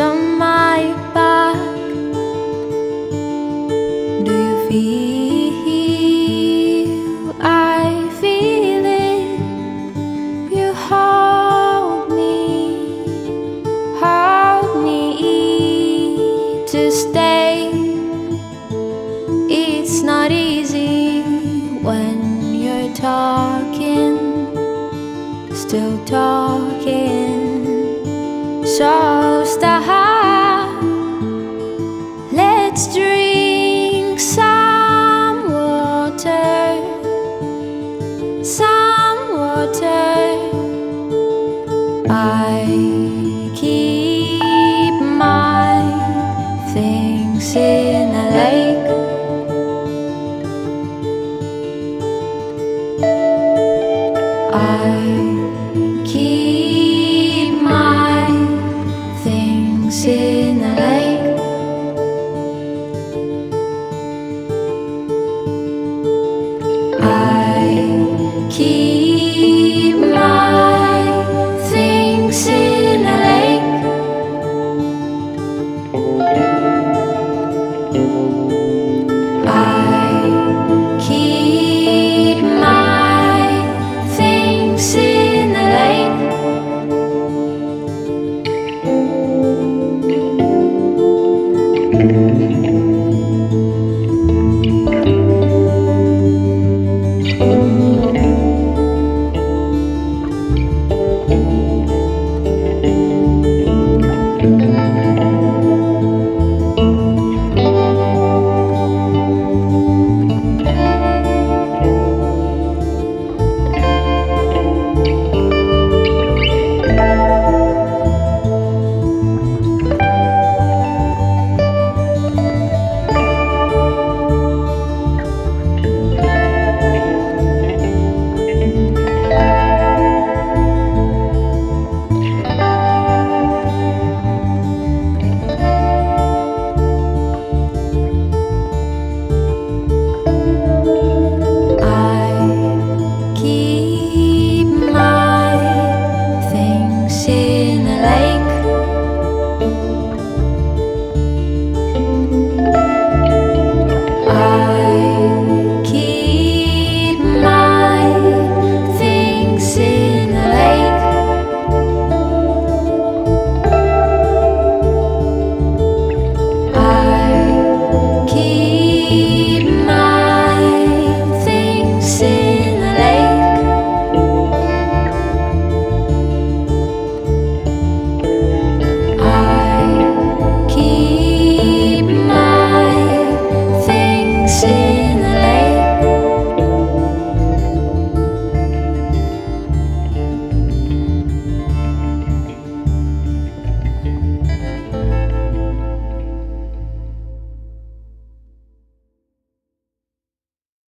on my back. Do you feel? I feel it. You hold me, hold me to stay. It's not easy when you're talking, still talking. So stop. I